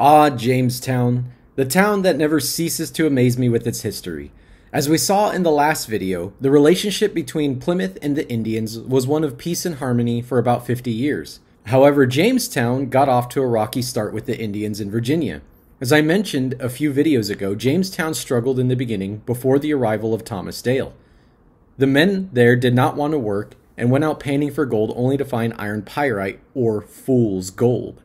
Ah, Jamestown, the town that never ceases to amaze me with its history. As we saw in the last video, the relationship between Plymouth and the Indians was one of peace and harmony for about 50 years. However, Jamestown got off to a rocky start with the Indians in Virginia. As I mentioned a few videos ago, Jamestown struggled in the beginning before the arrival of Thomas Dale. The men there did not want to work and went out panning for gold only to find iron pyrite or fool's gold.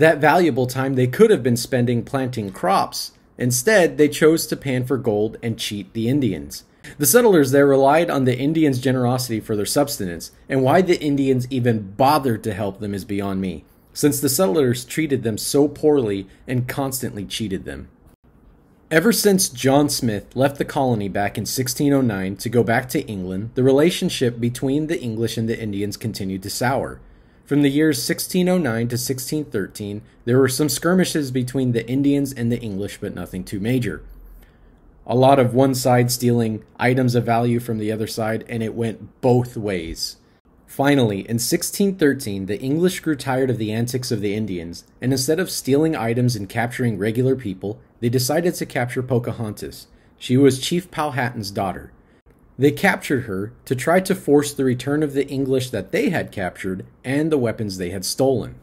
That valuable time they could have been spending planting crops. Instead, they chose to pan for gold and cheat the Indians. The settlers there relied on the Indians' generosity for their subsistence, and why the Indians even bothered to help them is beyond me, since the settlers treated them so poorly and constantly cheated them. Ever since John Smith left the colony back in 1609 to go back to England, the relationship between the English and the Indians continued to sour. From the years 1609 to 1613, there were some skirmishes between the Indians and the English, but nothing too major. A lot of one side stealing items of value from the other side, and it went both ways. Finally, in 1613, the English grew tired of the antics of the Indians, and instead of stealing items and capturing regular people, they decided to capture Pocahontas. She was Chief Powhatan's daughter. They captured her to try to force the return of the English that they had captured and the weapons they had stolen.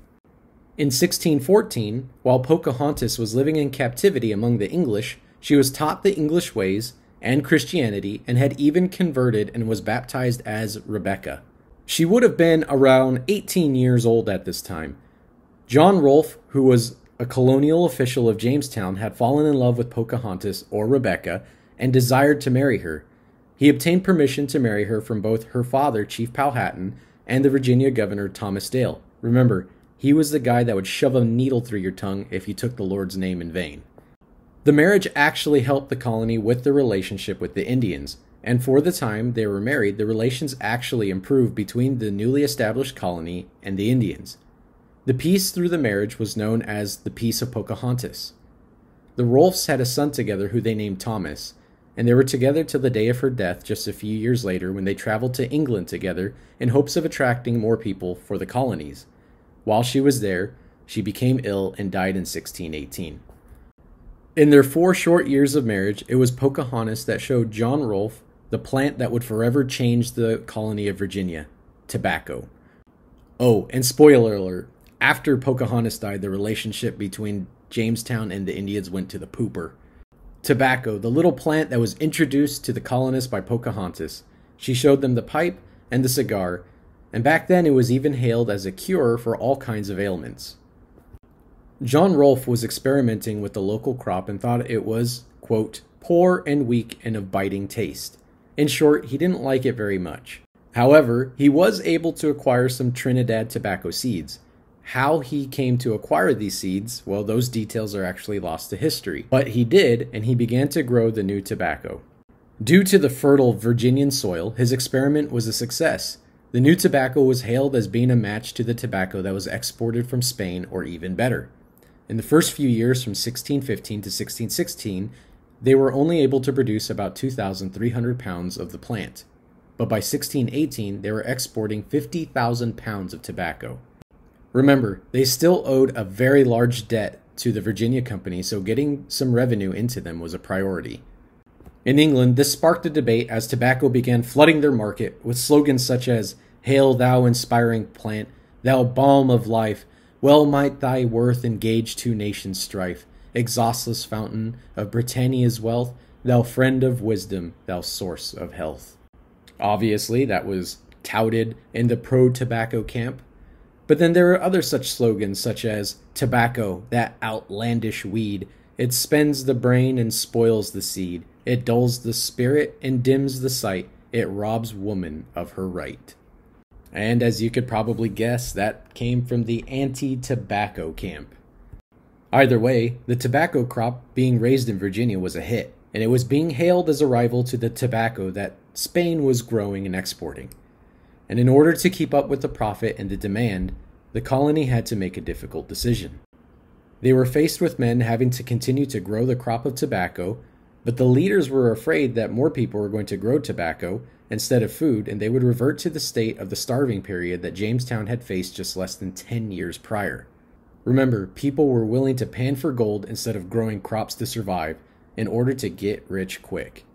In 1614, while Pocahontas was living in captivity among the English, she was taught the English ways and Christianity and had even converted and was baptized as Rebecca. She would have been around 18 years old at this time. John Rolfe, who was a colonial official of Jamestown, had fallen in love with Pocahontas or Rebecca and desired to marry her. He obtained permission to marry her from both her father, Chief Powhatan, and the Virginia governor, Thomas Dale. Remember, he was the guy that would shove a needle through your tongue if you took the Lord's name in vain. The marriage actually helped the colony with the relationship with the Indians, and for the time they were married, the relations actually improved between the newly established colony and the Indians. The peace through the marriage was known as the Peace of Pocahontas. The Rolfes had a son together who they named Thomas, and they were together till the day of her death just a few years later when they traveled to England together in hopes of attracting more people for the colonies. While she was there, she became ill and died in 1618. In their four short years of marriage, it was Pocahontas that showed John Rolfe the plant that would forever change the colony of Virginia tobacco. Oh, and spoiler alert after Pocahontas died, the relationship between Jamestown and the Indians went to the pooper. Tobacco, the little plant that was introduced to the colonists by Pocahontas. She showed them the pipe and the cigar, and back then it was even hailed as a cure for all kinds of ailments. John Rolfe was experimenting with the local crop and thought it was, quote, poor and weak and of biting taste. In short, he didn't like it very much. However, he was able to acquire some Trinidad tobacco seeds. How he came to acquire these seeds, well, those details are actually lost to history. But he did, and he began to grow the new tobacco. Due to the fertile Virginian soil, his experiment was a success. The new tobacco was hailed as being a match to the tobacco that was exported from Spain, or even better. In the first few years from 1615 to 1616, they were only able to produce about 2,300 pounds of the plant. But by 1618, they were exporting 50,000 pounds of tobacco. Remember, they still owed a very large debt to the Virginia Company, so getting some revenue into them was a priority. In England, this sparked a debate as tobacco began flooding their market with slogans such as Hail, thou inspiring plant, thou balm of life, well might thy worth engage two nations' strife, exhaustless fountain of Britannia's wealth, thou friend of wisdom, thou source of health. Obviously, that was touted in the pro tobacco camp, but then there are other such slogans, such as Tobacco, that outlandish weed. It spends the brain and spoils the seed. It dulls the spirit and dims the sight. It robs woman of her right. And as you could probably guess, that came from the anti tobacco camp. Either way, the tobacco crop being raised in Virginia was a hit, and it was being hailed as a rival to the tobacco that Spain was growing and exporting and in order to keep up with the profit and the demand, the colony had to make a difficult decision. They were faced with men having to continue to grow the crop of tobacco, but the leaders were afraid that more people were going to grow tobacco instead of food, and they would revert to the state of the starving period that Jamestown had faced just less than 10 years prior. Remember, people were willing to pan for gold instead of growing crops to survive in order to get rich quick.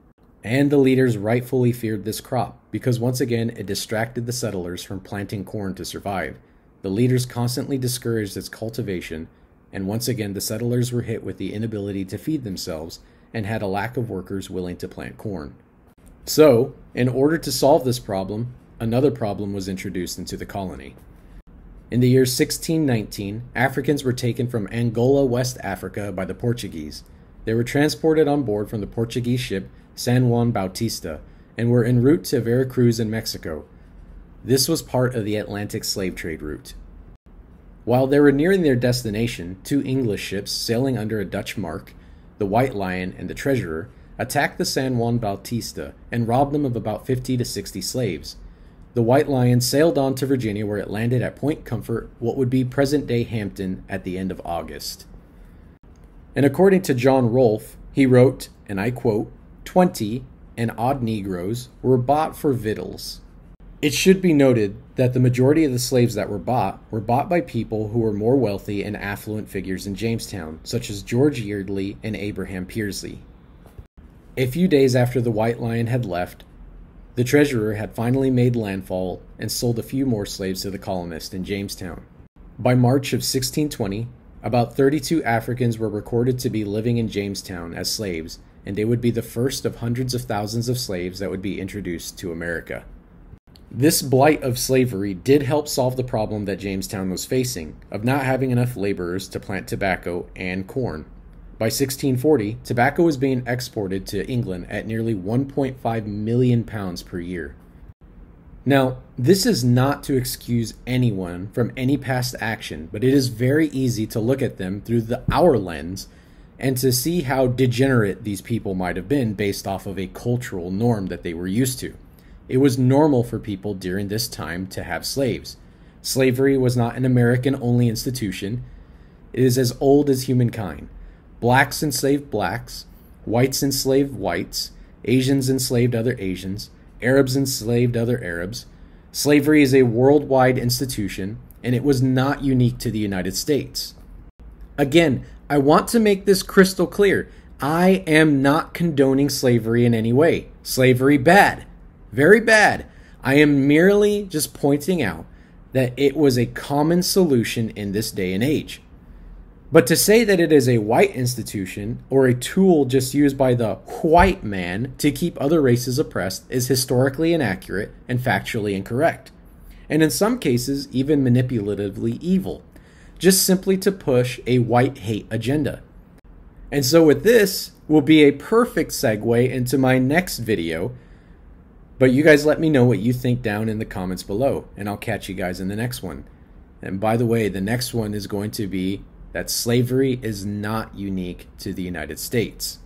And the leaders rightfully feared this crop because once again it distracted the settlers from planting corn to survive. The leaders constantly discouraged its cultivation, and once again the settlers were hit with the inability to feed themselves and had a lack of workers willing to plant corn. So, in order to solve this problem, another problem was introduced into the colony. In the year 1619, Africans were taken from Angola, West Africa by the Portuguese. They were transported on board from the Portuguese ship San Juan Bautista and were en route to Veracruz in Mexico. This was part of the Atlantic slave trade route. While they were nearing their destination, two English ships sailing under a Dutch mark, the White Lion and the Treasurer, attacked the San Juan Bautista and robbed them of about 50 to 60 slaves. The White Lion sailed on to Virginia where it landed at Point Comfort, what would be present day Hampton, at the end of August. And according to John Rolfe, he wrote, and I quote, 20 and odd Negroes were bought for victuals. It should be noted that the majority of the slaves that were bought were bought by people who were more wealthy and affluent figures in Jamestown, such as George Yeardley and Abraham Pearsley. A few days after the White Lion had left, the treasurer had finally made landfall and sold a few more slaves to the colonists in Jamestown. By March of 1620, about 32 Africans were recorded to be living in Jamestown as slaves, and they would be the first of hundreds of thousands of slaves that would be introduced to America. This blight of slavery did help solve the problem that Jamestown was facing of not having enough laborers to plant tobacco and corn. By 1640, tobacco was being exported to England at nearly 1.5 million pounds per year. Now, this is not to excuse anyone from any past action, but it is very easy to look at them through the our lens and to see how degenerate these people might have been based off of a cultural norm that they were used to. It was normal for people during this time to have slaves. Slavery was not an American only institution, it is as old as humankind. Blacks enslaved blacks, whites enslaved whites, Asians enslaved other Asians, Arabs enslaved other Arabs. Slavery is a worldwide institution, and it was not unique to the United States. Again, I want to make this crystal clear. I am not condoning slavery in any way. Slavery bad. Very bad. I am merely just pointing out that it was a common solution in this day and age. But to say that it is a white institution or a tool just used by the white man to keep other races oppressed is historically inaccurate and factually incorrect. And in some cases, even manipulatively evil, just simply to push a white hate agenda. And so, with this, will be a perfect segue into my next video. But you guys let me know what you think down in the comments below, and I'll catch you guys in the next one. And by the way, the next one is going to be that slavery is not unique to the United States.